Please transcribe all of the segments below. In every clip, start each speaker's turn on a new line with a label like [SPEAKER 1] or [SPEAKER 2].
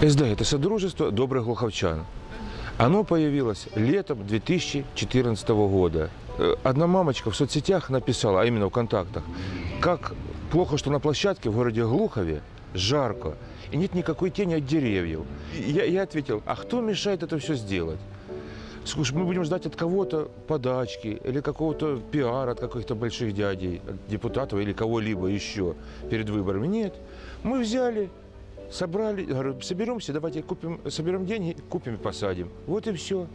[SPEAKER 1] СД – это Содружество добрых глуховчан. Оно появилось летом 2014 года. Э, Одна мамочка в соцсетях написала, а именно в контактах, как плохо, что на площадке в городе Глухове жарко и нет никакой тени от деревьев. Я, я ответил, а кто мешает это все сделать? Слушай, мы будем ждать от кого-то подачки или какого-то пиара от каких-то больших дядей, от депутатов или кого-либо еще перед выборами. Нет. Мы взяли, собрали, говорю, соберемся, давайте купим, соберем деньги, купим и посадим. Вот и все.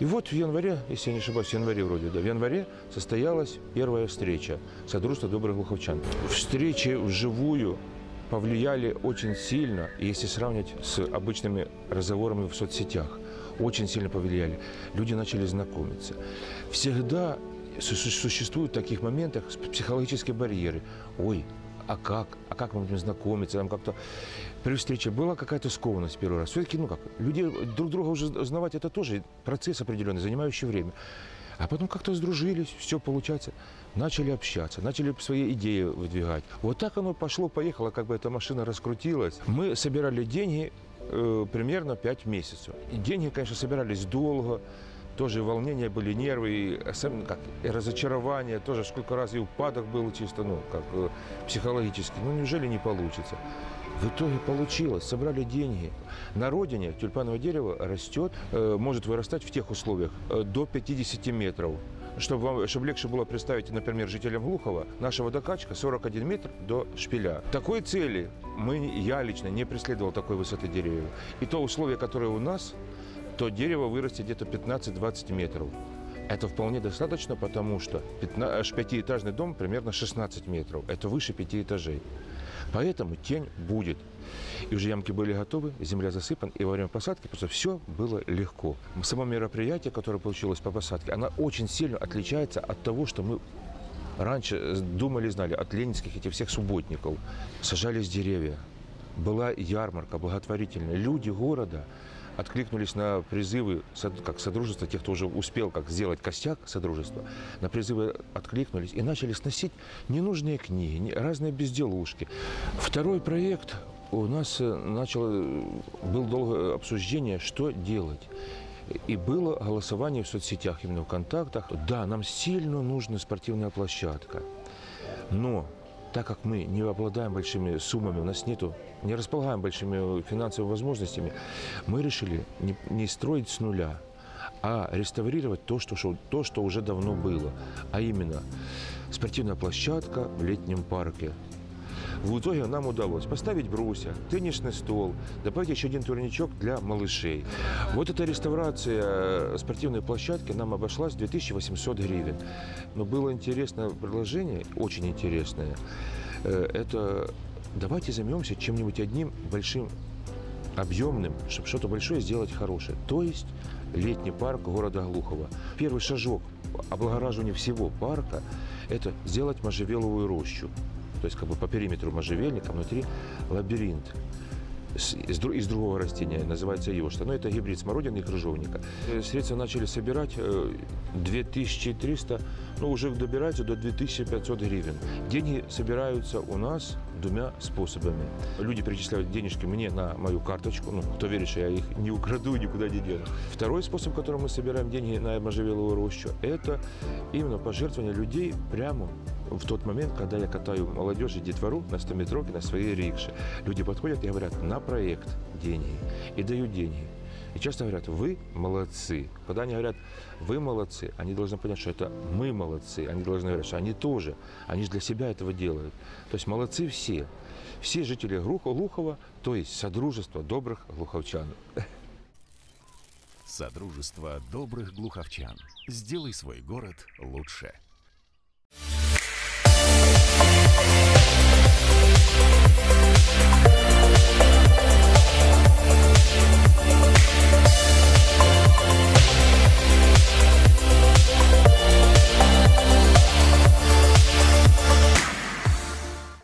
[SPEAKER 1] И вот в январе, если я не ошибаюсь, в январе вроде, да, в январе состоялась первая встреча Содружества добрых глуховчан. Встречи вживую повлияли очень сильно, если сравнивать с обычными разговорами в соцсетях, очень сильно повлияли. Люди начали знакомиться. Всегда су- су- существуют в таких моментах психологические барьеры. Ой, а как? А как мы будем знакомиться? Там как-то при встрече была какая-то скованность первый раз. Все-таки, ну как, люди друг друга уже узнавать это тоже процесс определенный, занимающий время. А потом как-то сдружились, все получается. Начали общаться, начали свои идеи выдвигать. Вот так оно пошло, поехало, как бы эта машина раскрутилась. Мы собирали деньги э, примерно 5 месяцев. Деньги, конечно, собирались долго. Тоже волнения были, нервы, и, как, и разочарование, тоже сколько раз и упадок был чисто, ну, как э, психологически. Ну, неужели не получится? В итоге получилось, собрали деньги. На родине тюльпановое дерево растет, э, может вырастать в тех условиях э, до 50 метров. Чтобы, вам, чтобы легче было представить, например, жителям Глухова, наша водокачка 41 метр до шпиля. Такой цели мы, я лично не преследовал такой высоты деревьев. И то условие, которое у нас, то дерево вырастет где-то 15-20 метров. Это вполне достаточно, потому что аж пятиэтажный дом примерно 16 метров. Это выше пяти этажей. Поэтому тень будет. И уже ямки были готовы, земля засыпана, и во время посадки просто все было легко. Само мероприятие, которое получилось по посадке, оно очень сильно отличается от того, что мы раньше э, думали, знали, от ленинских этих всех субботников. Сажались деревья, была ярмарка благотворительная. Люди города откликнулись на призывы как содружества, тех, кто уже успел как сделать костяк содружества, на призывы откликнулись и начали сносить ненужные книги, разные безделушки. Второй проект у нас э, начало, э, был долгое обсуждение, что делать. И было голосование в соцсетях, именно в контактах. Да, нам сильно нужна спортивная площадка. Но так как мы не обладаем большими суммами, у нас нету, не располагаем большими финансовыми возможностями, мы решили не, не строить с нуля, а реставрировать то что, то, что уже давно было. А именно спортивная площадка в летнем парке. В итоге нам удалось поставить брусья, теннисный стол, добавить еще один турничок для малышей. Вот эта реставрация э, спортивной площадки нам обошлась в 2800 гривен. Но было интересное предложение, очень интересное. Э, Это давайте займемся чем-нибудь одним большим объемным, чтобы что-то большое сделать хорошее. То есть летний парк города Глухова. Первый шажок облагораживания всего парка – это сделать можжевеловую рощу. То есть как бы по периметру можжевельника внутри лабиринт из, из другого растения, называется ёшта. Но это гибрид смородины и крыжовника. Э, Средства начали собирать э, 2300, ну уже добираются до 2500 гривен. Деньги собираются у нас двумя способами. Люди перечисляют денежки мне на мою карточку, ну, кто верит, что я их не украду, никуда не дену. Второй способ, которым мы собираем деньги на можжевеловую рощу, это именно пожертвование людей прямо в тот момент, когда я катаю молодежь и детвору на 100 метровке на своей рикше. Люди подходят и говорят, на проект деньги. И дают деньги. И часто говорят, вы молодцы. Когда они говорят, вы молодцы, они должны понять, что это мы молодцы. Они должны говорить, что они тоже. Они же для себя этого делают. То есть молодцы все. Все жители Глухо- Глухова, то есть Содружество добрых глуховчан.
[SPEAKER 2] Содружество добрых глуховчан. Сделай свой город лучше.